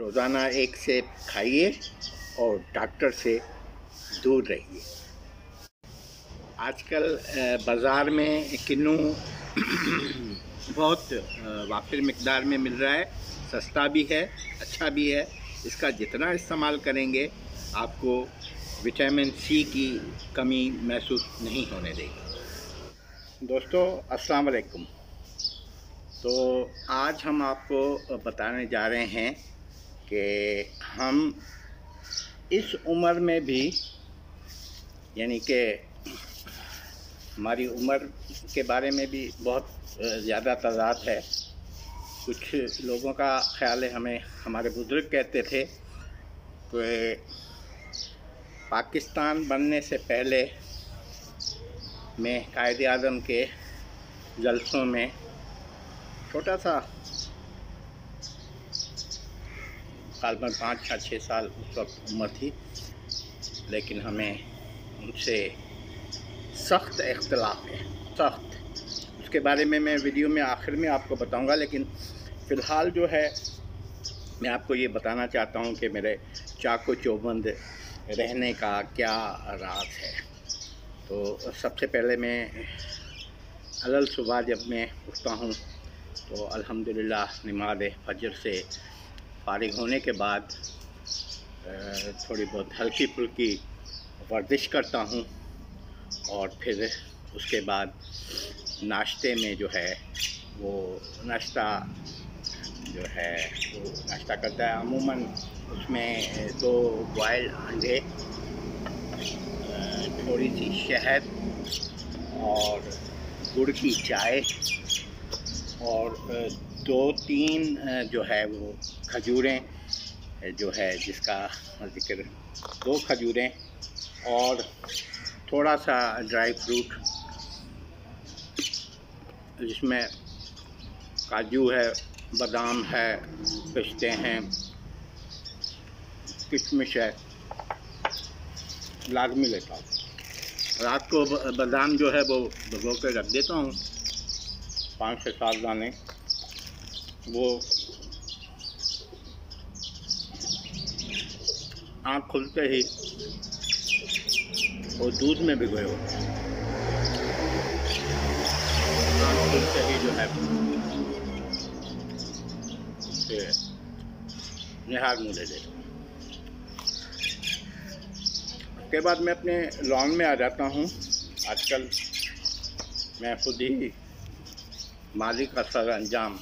रोज़ाना एक सेब खाइए और डॉक्टर से दूर रहिए। आजकल बाज़ार में किन्नू बहुत वाफिर मकदार में मिल रहा है। सस्ता भी है अच्छा भी है। इसका जितना इस्तेमाल करेंगे, आपको विटामिन सी की कमी महसूस नहीं होने देगी। दोस्तों, अस्सलाम वालेकुम। तो आज हम आपको बताने जा रहे हैं कि हम इस उम्र में भी, यानी कि हमारी उम्र के बारे में भी बहुत ज़्यादा तादाद है। कुछ लोगों का ख्याल है, हमें, हमारे बुज़ुर्ग कहते थे कि पाकिस्तान बनने से पहले में कायद आज़म के जलसों में छोटा सा तकरीबन पाँच या छः साल उस वक्त उम्र थी। लेकिन हमें उनसे सख्त इख्तलाफ है, सख्त। उसके बारे में मैं वीडियो में, आखिर में आपको बताऊँगा, लेकिन फ़िलहाल जो है, मैं आपको ये बताना चाहता हूँ कि मेरे चाको चौबंद रहने का क्या राज है। तो सबसे पहले मैं अलल सुबह जब मैं उठता हूँ तो अल्हम्दुलिल्लाह नमाज़ फजर से फारिग होने के बाद थोड़ी बहुत हल्की फुल्की वर्जिश करता हूँ और फिर उसके बाद नाश्ते में जो है, वो नाश्ता जो है, वो नाश्ता करता है। अमूमन उसमें दो बॉयल अंडे थोड़ी सी शहद और गुड़ की चाय और दो तीन जो है वो खजूरें जो है, जिसका ज़िक्र, दो खजूरें और थोड़ा सा ड्राई फ्रूट, जिसमें काजू है, बादाम है, पिस्ते हैं, किशमिश है, लाजमी लेता हूँ। रात को बादाम जो है, वो भिगो के रख देता हूँ, पाँच से सात दाने, वो आँख खुलते ही वो दूध में भिगोए होते हैं। आँख खुलते ही जो है निहार मुँह ले उसके बाद मैं अपने लॉन में आ जाता हूँ। आजकल मैं खुद ही मालिक का सर अंजाम,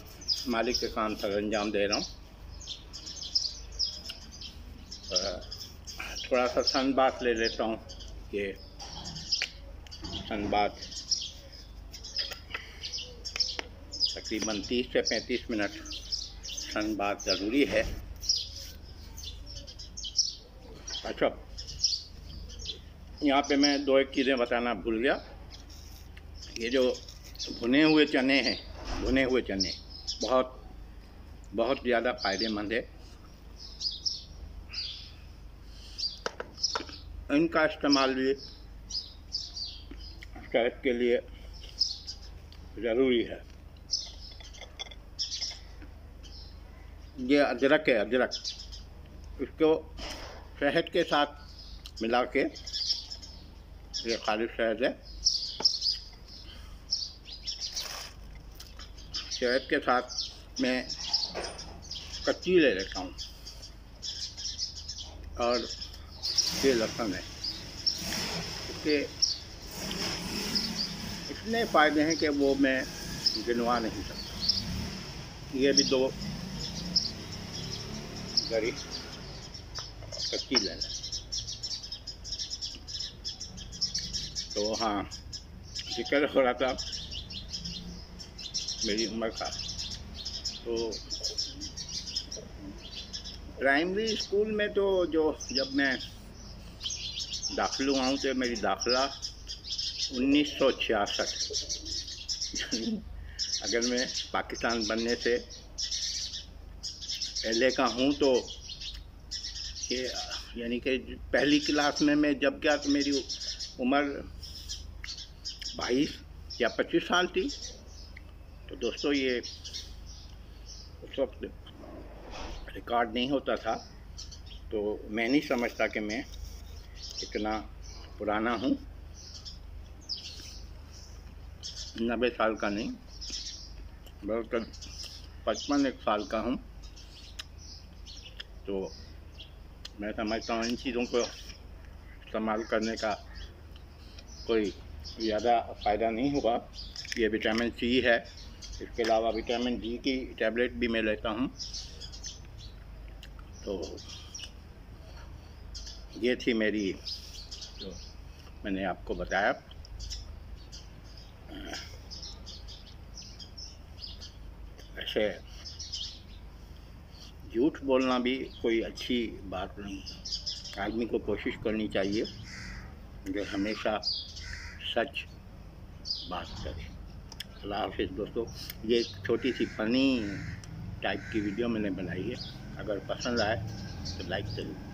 मालिक के काम सर अंजाम दे रहा हूँ। थोड़ा सा सन बात ले लेता हूँ। ये सन बात तकरीबन 30 से 35 मिनट सन बात ज़रूरी है। अच्छा। यहाँ पे मैं दो एक चीज़ें बताना भूल गया। ये जो भुने हुए चने हैं, भुने हुए चने, बहुत बहुत ज़्यादा फ़ायदेमंद है। इनका इस्तेमाल भी सेहत के लिए ज़रूरी है। ये अदरक है, अदरक। इसको शहद के साथ मिला के, ये खाली शहद है। शहद के साथ मैं कच्ची ले लेता हूँ। और ये लहसुन है। इसके इतने फ़ायदे हैं कि वो मैं गिनवा नहीं सकता। ये भी दो गरी कच्ची लेना तो हाँ ज़िक्र हो रहा था मेरी उम्र का। तो प्राइमरी स्कूल में तो जो जब मैं दाखिल हुआ हूँ तो मेरी दाखिला उन्नीस सौ छियासठ अगर मैं पाकिस्तान बनने से पहले का हूँ तो ये यानी कि पहली क्लास में मैं जब गया तो मेरी उम्र बाईस या पच्चीस साल थी तो दोस्तों ये उस वक्त रिकॉर्ड नहीं होता था तो मैं नहीं समझता कि मैं इतना पुराना हूँ। नब्बे साल का नहीं, बल्कि पचपन एक साल का हूँ। तो मैं समझता हूँ इन चीज़ों को इस्तेमाल करने का कोई ज़्यादा फ़ायदा नहीं होगा। ये विटामिन सी है। इसके अलावा विटामिन डी की टैबलेट भी मैं लेता हूँ। तो ये थी मेरी जो मैंने आपको बताया। ऐसे झूठ बोलना भी कोई अच्छी बात नहीं है। आदमी को कोशिश करनी चाहिए जो हमेशा सच बात करे। अल्लाह हाफिज़ दोस्तों ये एक छोटी सी फनी टाइप की वीडियो मैंने बनाई है। अगर पसंद आए तो लाइक करिए